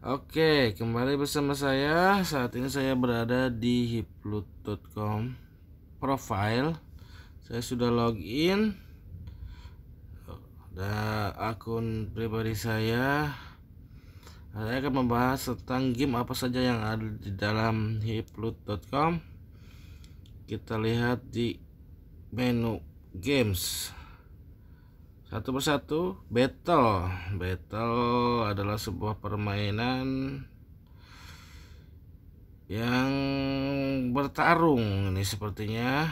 Oke, kembali bersama saya. Saat ini saya berada di hiplut.com profile. Saya sudah login dan akun pribadi saya. Saya akan membahas tentang game apa saja yang ada di dalam hiplut.com. Kita lihat di menu games satu persatu battle. Battle adalah sebuah permainan yang bertarung. Ini sepertinya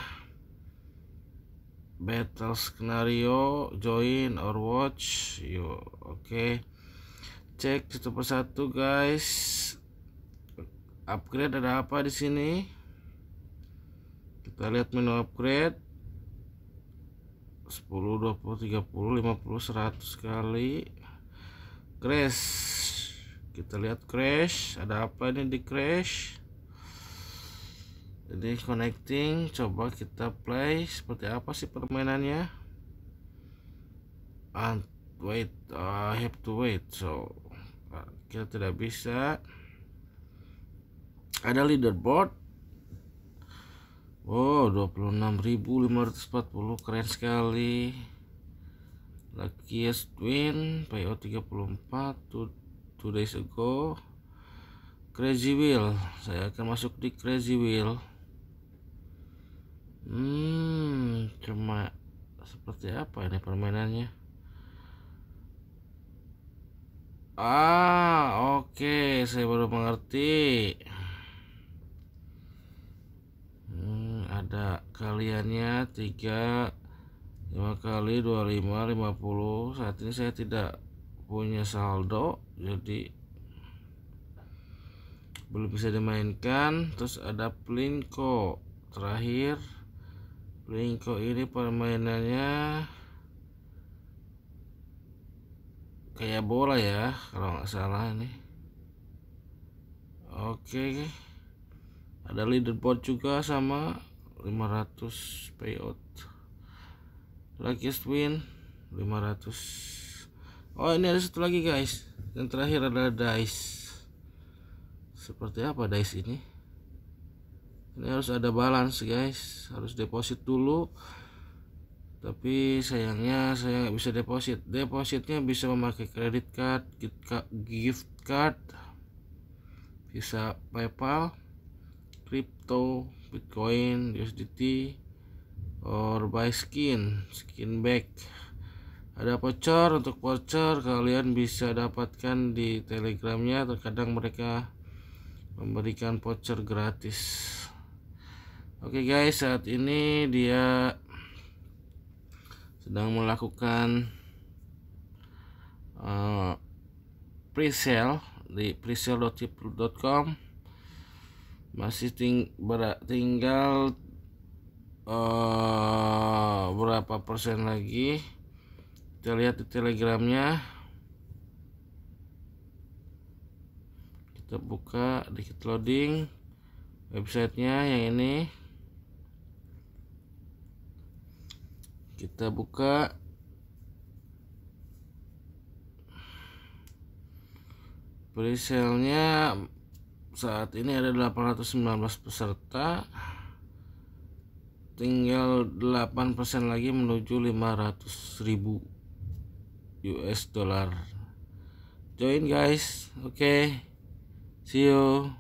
battle skenario join or watch. Yuk oke. Okay. cek satu persatu guys. Upgrade ada apa di sini? Kita lihat menu upgrade 10 20 30 50 100 kali. Crash. Kita lihat crash. Ada apa ini di crash? Jadi connecting. Coba kita play. Seperti apa sih permainannya? And wait uh, I have to wait. So uh, kita tidak bisa. Ada leaderboard Oh 26.540 keren sekali. Luckiest win PO 34 two, two days ago crazy wheel. Saya akan masuk di crazy wheel. Hmm cuma seperti apa ini permainannya? Ah oke okay, saya baru mengerti ada kaliannya 3 5 kali 25 50 saat ini saya tidak punya saldo jadi belum bisa dimainkan. Terus ada plinko terakhir. Plinko ini permainannya kayak bola ya kalau nggak salah ini. Oke. Ada leaderboard juga sama 500 payout. Luckiest win 500 oh ini ada satu lagi guys. Yang terakhir adalah dice. Seperti apa dice ini? Ini harus ada balance guys. Harus deposit dulu. Tapi sayangnya saya nggak bisa deposit. Depositnya bisa memakai credit card gift card bisa paypal crypto bitcoin USDT or buy skin skin bag ada voucher untuk voucher kalian bisa dapatkan di telegramnya. Terkadang mereka memberikan voucher gratis. Oke okay guys saat ini dia sedang melakukan uh, pre-sale di presale.cipru.com masih ting tinggal uh, berapa persen lagi? Kita lihat di telegramnya. Kita buka dikit loading websitenya yang ini. Kita buka. Presale-nya saat ini ada 819 peserta. Tinggal 8% lagi menuju 500 ribu US dollar. Join guys. Oke. Okay. see you